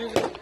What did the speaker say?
ਗੱਡੀ